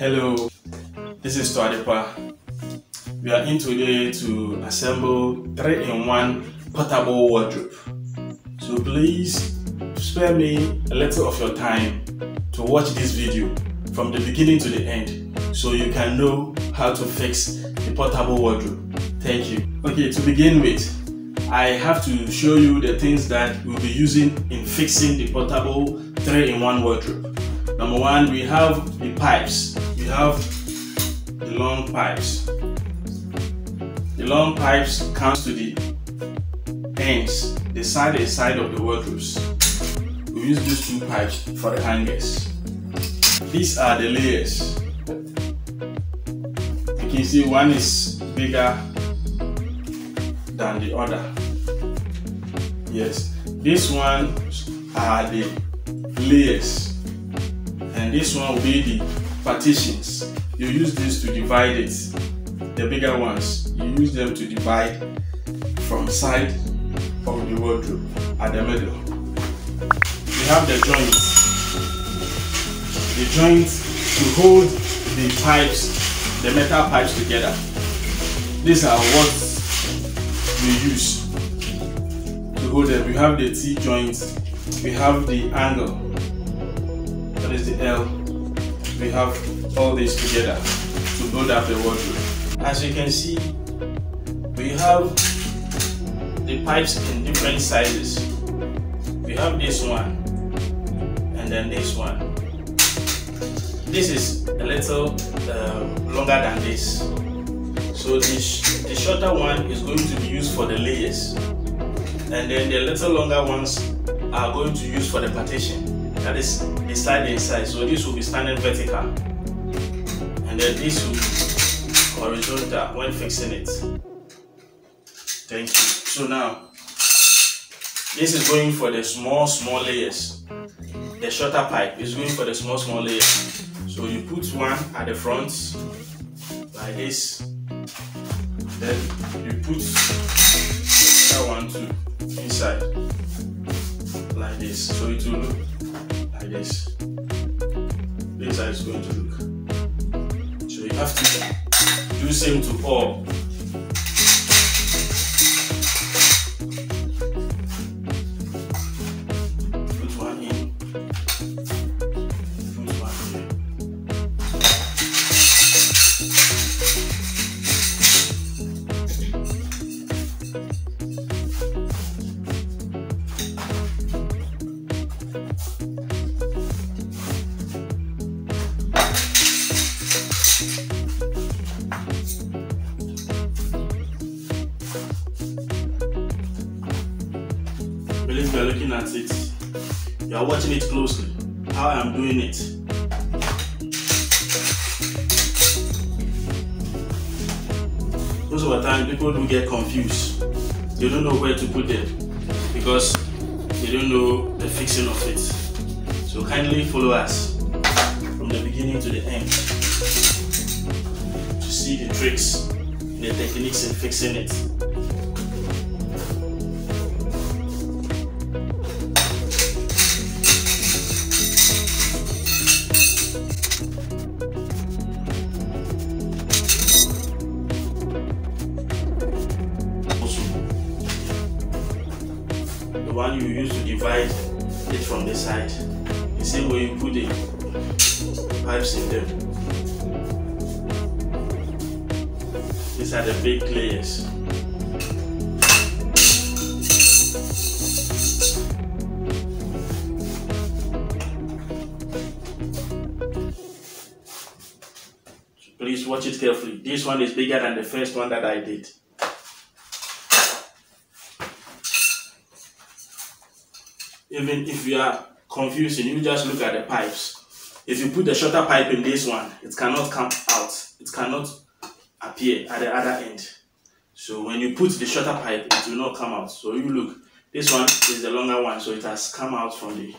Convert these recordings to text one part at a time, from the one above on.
Hello, this is Toradepa. We are in today to assemble 3-in-1 portable wardrobe. So please spare me a little of your time to watch this video from the beginning to the end so you can know how to fix the portable wardrobe. Thank you. Okay, to begin with, I have to show you the things that we'll be using in fixing the portable 3-in-1 wardrobe. Number one, we have the pipes. Have the long pipes. The long pipes comes to the ends, the side and side of the wardrobes. We use these two pipes for the hangers. These are the layers. You can see one is bigger than the other. Yes, this one are the layers, and this one will be the partitions. You use this to divide it. The bigger ones, you use them to divide from side of the wardrobe at the middle. We have the joints. The joints to hold the pipes, the metal pipes together. These are what we use to hold them. We have the T joints, we have the angle, that is the L. We have all this together to build up the wardrobe. As you can see, we have the pipes in different sizes. We have this one and then this one. This is a little uh, longer than this. So the, sh the shorter one is going to be used for the layers and then the little longer ones are going to use for the partition. That is the side inside. So this will be standing vertical and then this will be horizontal when fixing it. Thank you. So now this is going for the small small layers. The shorter pipe is going for the small small layers. So you put one at the front like this. Then you put that one too inside like this. So it will look like this. This how it's going to look. So you have to do same to all. It. You are watching it closely. How I am doing it. Most of the time, people do get confused. They don't know where to put them because they don't know the fixing of it. So kindly follow us from the beginning to the end to see the tricks, and the techniques in fixing it. Divide it from the side. The same way you put the pipes in them. These are the big layers. Please watch it carefully. This one is bigger than the first one that i did even if you are confusing, you just look at the pipes. If you put the shorter pipe in this one, it cannot come out. It cannot appear at the other end. So when you put the shorter pipe, it will not come out. So you look, this one is the longer one, so it has come out from the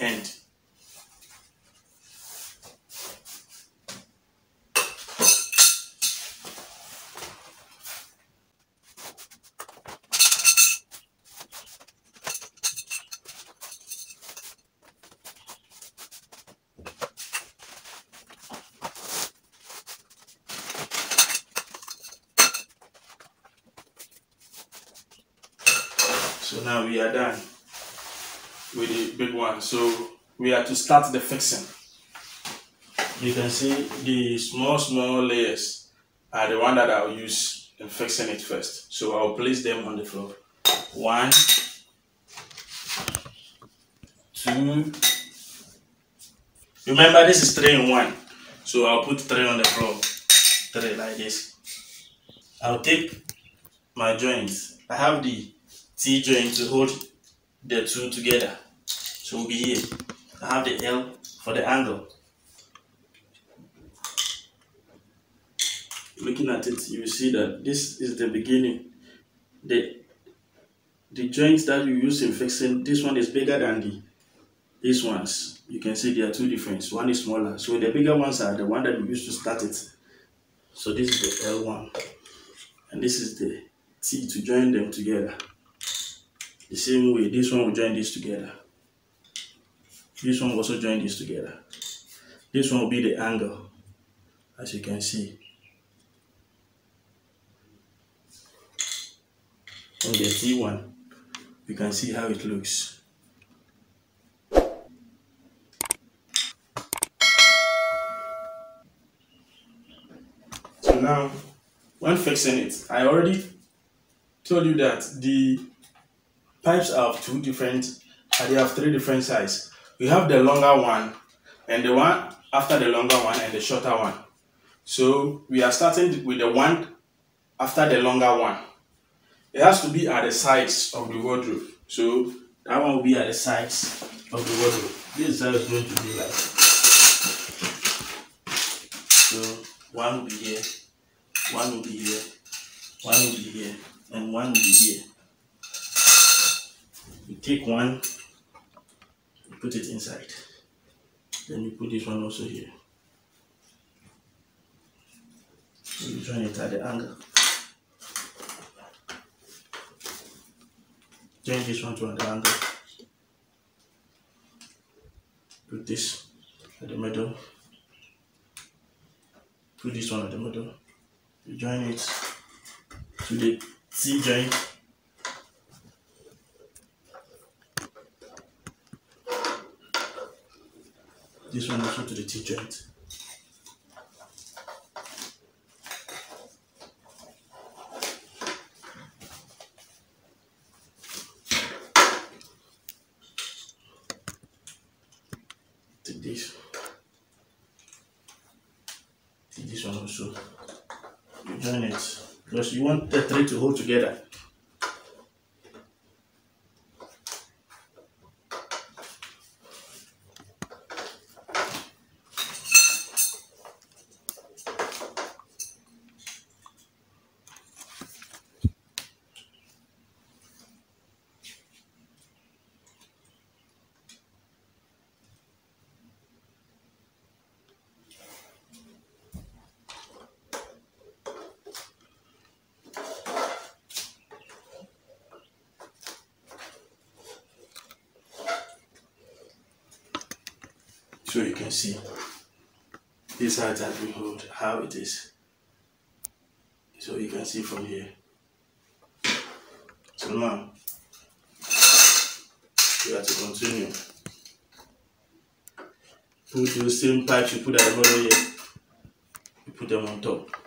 end. So now we are done with the big one. So we are to start the fixing. You can see the small, small layers are the one that I'll use in fixing it first. So I'll place them on the floor. One, two. Remember this is three in one. So I'll put three on the floor. Three like this. I'll take my joints. I have the T joint to hold the two together. So we'll be here. I have the L for the angle. Looking at it, you see that this is the beginning. The the joints that you use in fixing, this one is bigger than the these ones. You can see there are two different. One is smaller. So the bigger ones are the one that we use to start it. So this is the L1. And this is the T to join them together. The same way, this one will join this together. This one also join this together. This one will be the angle, as you can see. On the T1, you can see how it looks. So now, when fixing it, I already told you that the pipes are of two different, uh, they have three different sizes. We have the longer one and the one after the longer one and the shorter one. So we are starting with the one after the longer one. It has to be at the sides of the wardrobe. So that one will be at the sides of the wardrobe. This is going to be like so one will be here, one will be here, one will be here, and one will be here. You take one, put it inside. Then you put this one also here. So you join it at the angle. Join this one to the angle. Put this at the middle. Put this one at the middle. You join it to the T joint This one also to the T joint. Take this. Take this one also. You join it because you want the three to hold together. So you can see this height has been hold how it is. So you can see from here. So now you have to continue. Put the same pipes you put at the bottom here. You put them on top.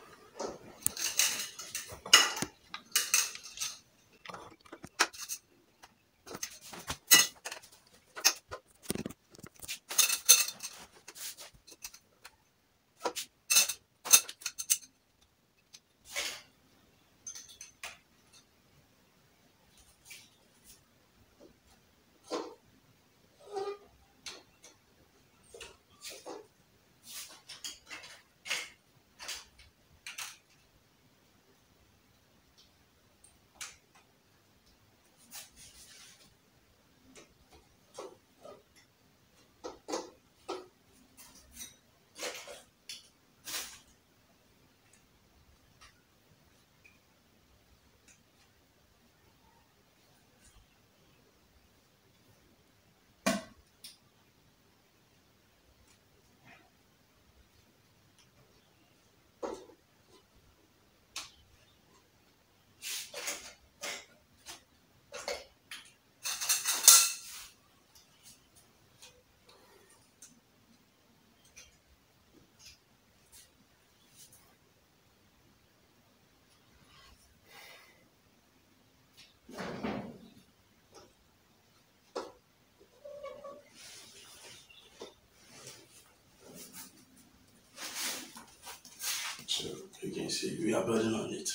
See we are building on it.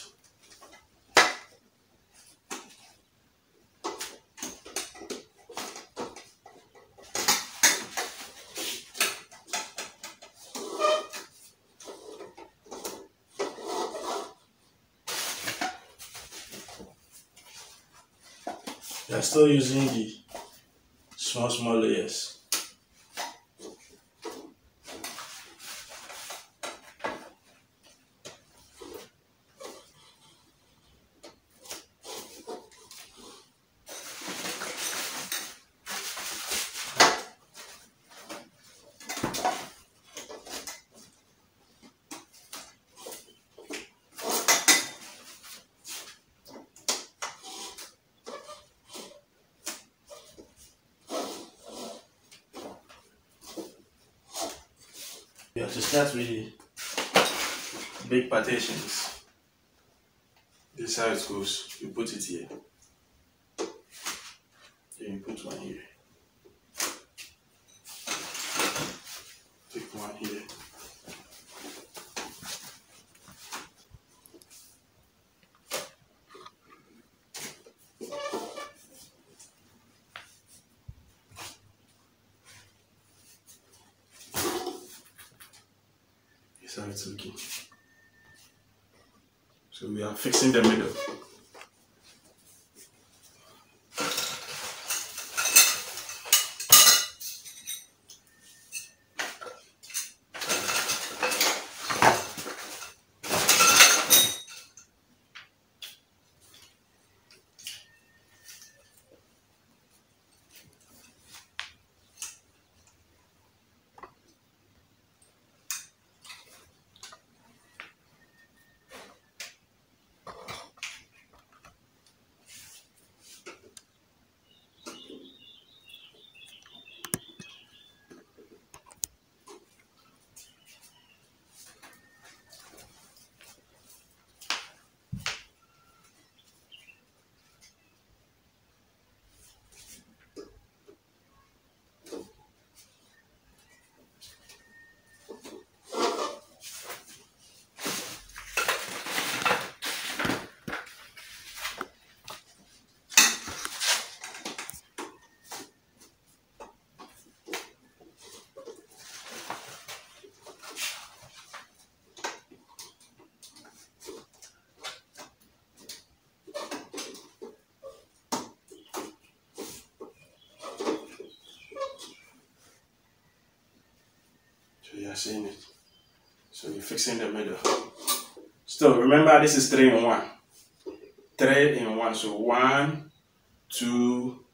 We are still using the small small layers. We have to start with big partitions. This is how it goes. You put it here. Then you put one here. Take one here. This is how it's looking. So we are fixing the middle. So you are it. So you're fixing the middle. Still, remember this is three in one. Three in one. So one, two,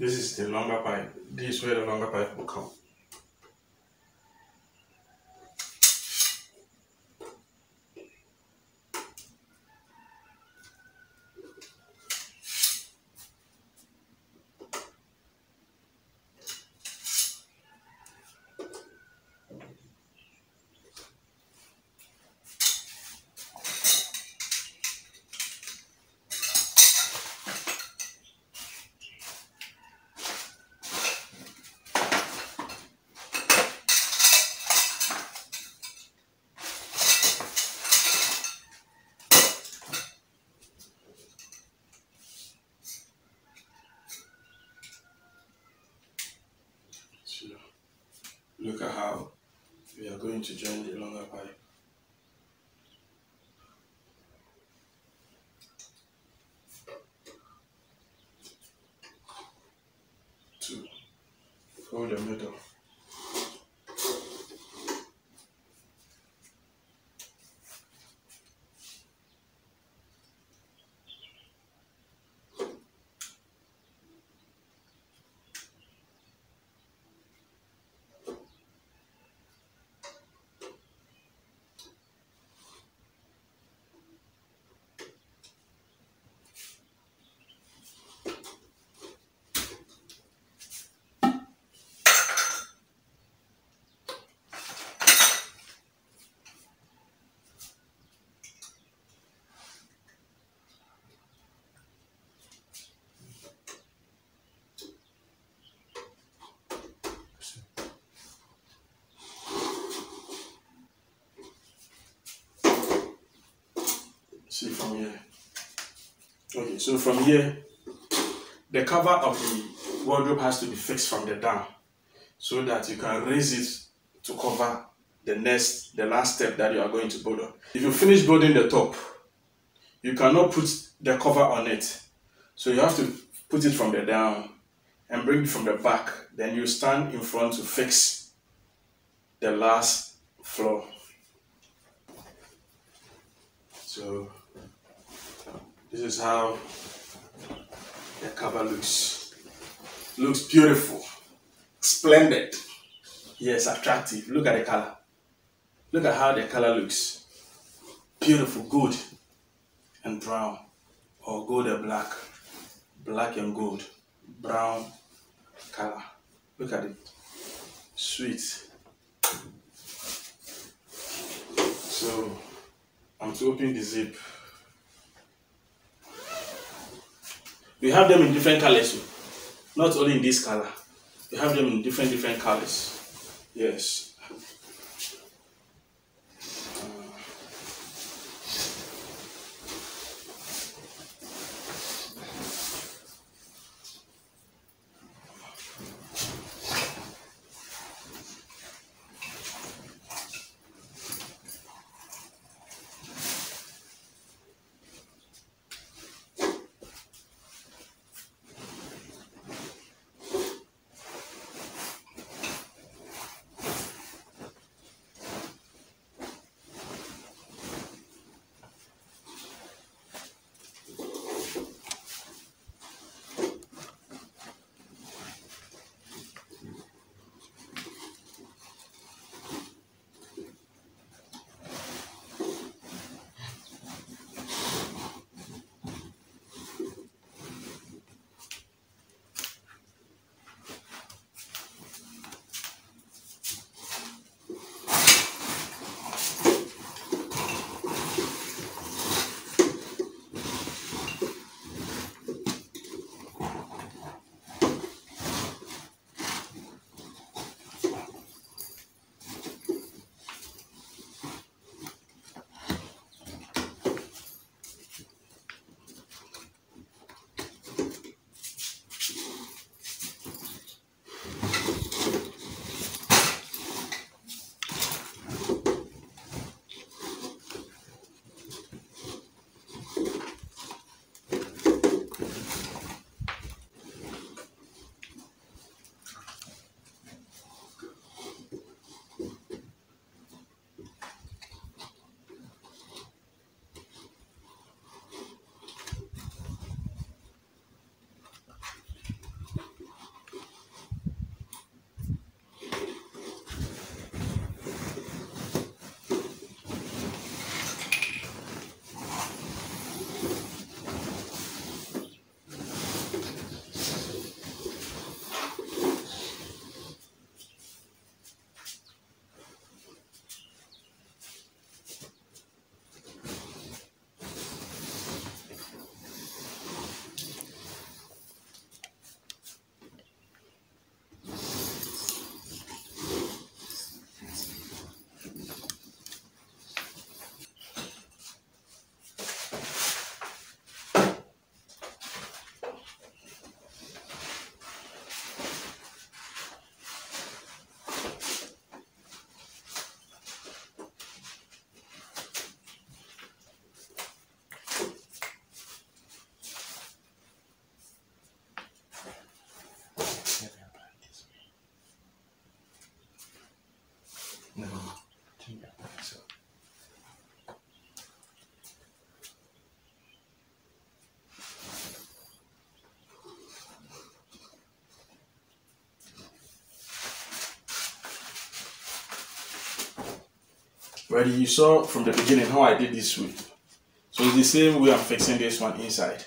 This is the longer pipe. This is where the longer pipe will come. look at how we are going to join the longer pipe. To hold the middle. See from here. Okay, so from here, the cover of the wardrobe has to be fixed from the down so that you can raise it to cover the next, the last step that you are going to build on. If you finish building the top, you cannot put the cover on it. So you have to put it from the down and bring it from the back. Then you stand in front to fix the last floor. So this is how the cover looks. Looks beautiful, splendid. Yes, attractive. Look at the color. Look at how the color looks. Beautiful, good, and brown, or gold and black, black and gold, brown color. Look at it. Sweet. So I'm to open the zip. We have them in different colors, not only in this color. We have them in different different colors. Yes. Ready, you saw from the beginning how I did this way. So it's the same way I'm fixing this one inside.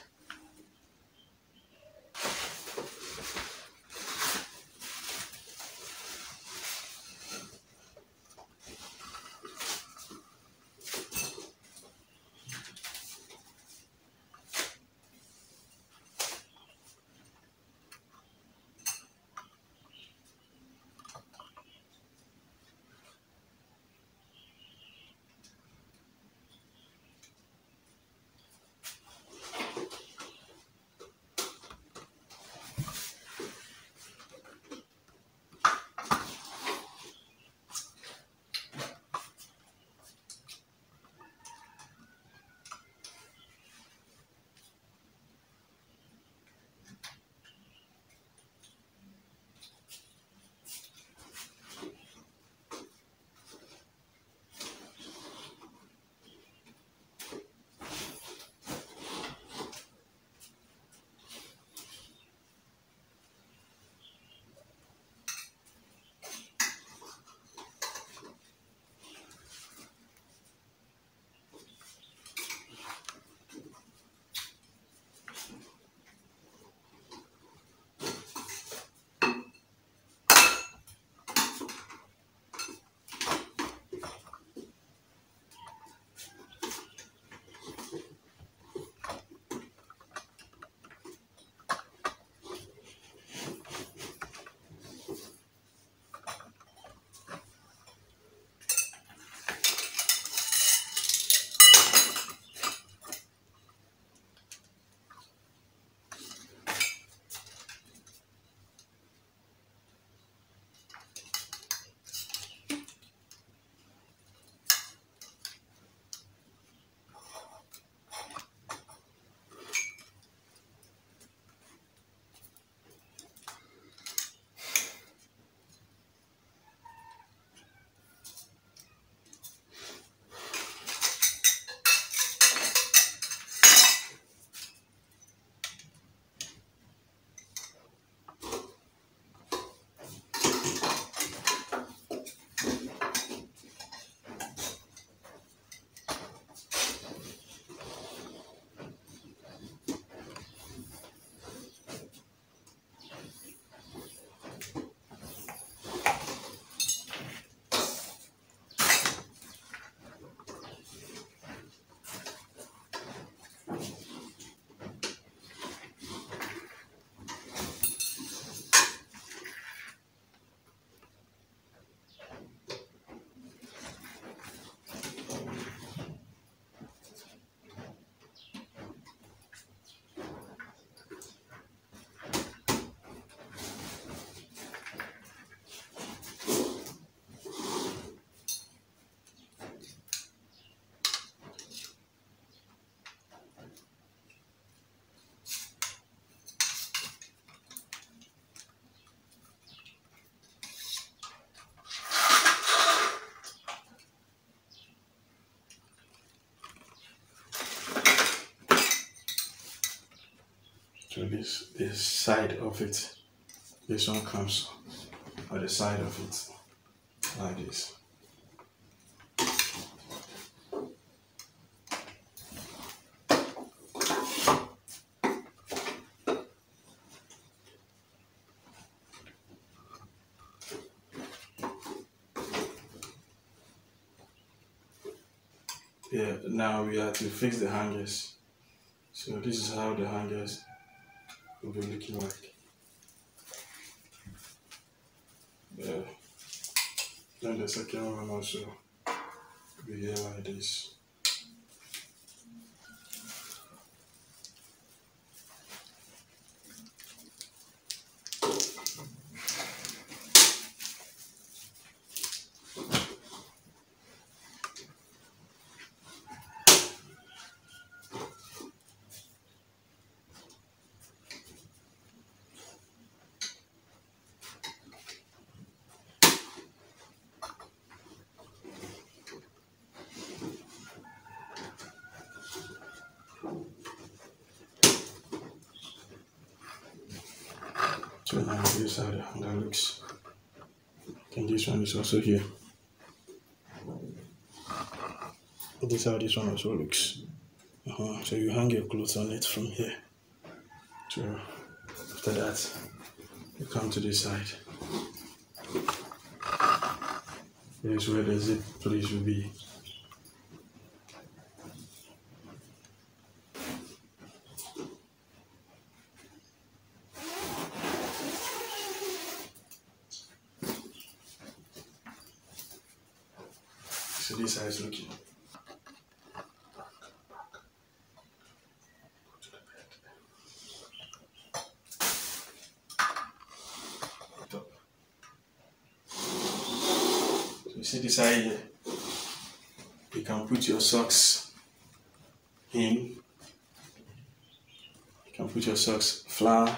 So this this side of it, this one comes on the side of it like this. Yeah, now we have to fix the hangers. So this is how the hangers will be looking like. Yeah. Then the second one also will be here like this. So now this is how hanger looks. And this one is also here. This is how this one also looks. Uh-huh. So you hang your clothes on it from here. So after that, you come to this side. Here's where the zip place will be. So this is looking. So you see this side here. You can put your socks in. You can put your socks, flour,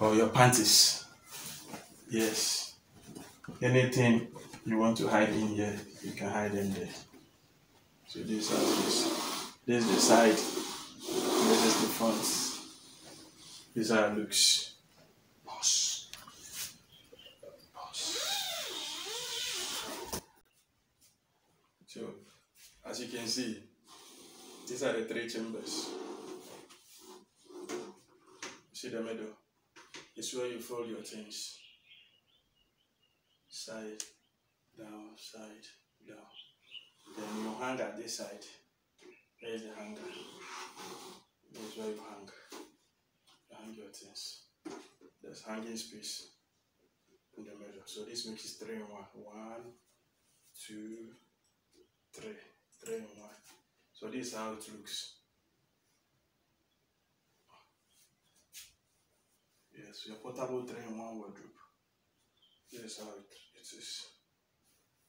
or your panties. Yes. Anything you want to hide in here, you can hide them there. So this is how it is. This is the side. This is the front. This how it looks. Pause. Pause. So, as you can see, these are the three chambers. See the middle? It's where you fold your things. Side, down, side, down. Then you hang at this side. There is the hanger. There's where you hang. You hang your things. There's hanging space in the middle. So this makes it three in one. One, two, three. Three in one. So this is how it looks. Yes, your portable three in one wardrobe. This is how it, it is.